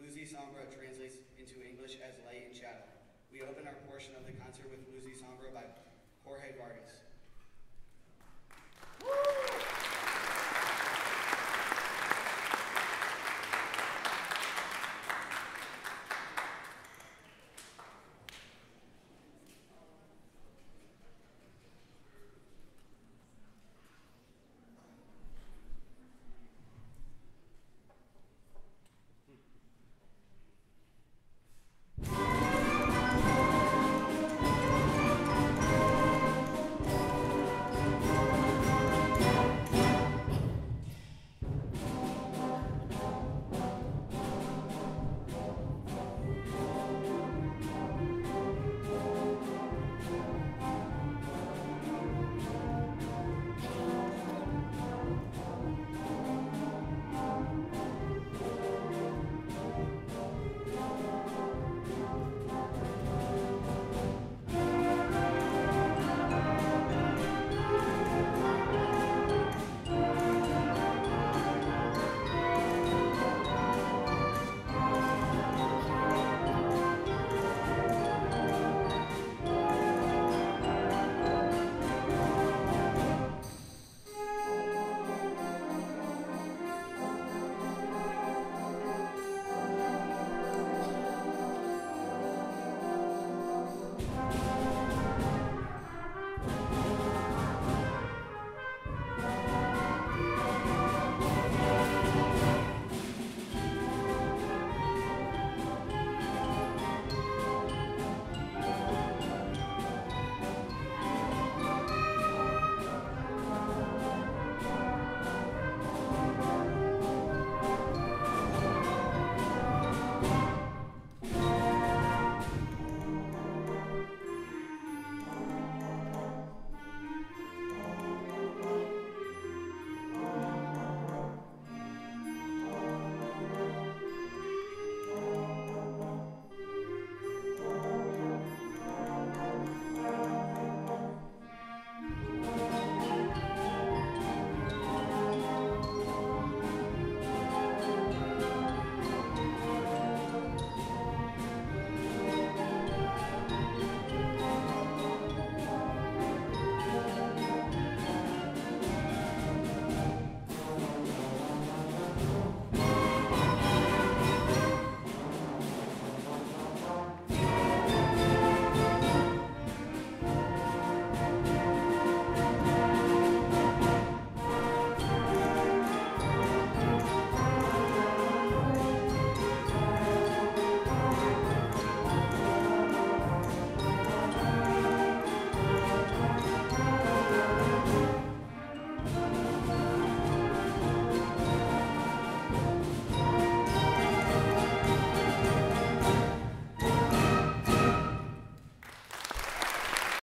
Luz y Sombra translates into English as light and shadow. We open our portion of the concert with Luz y Sombra by Jorge Vargas.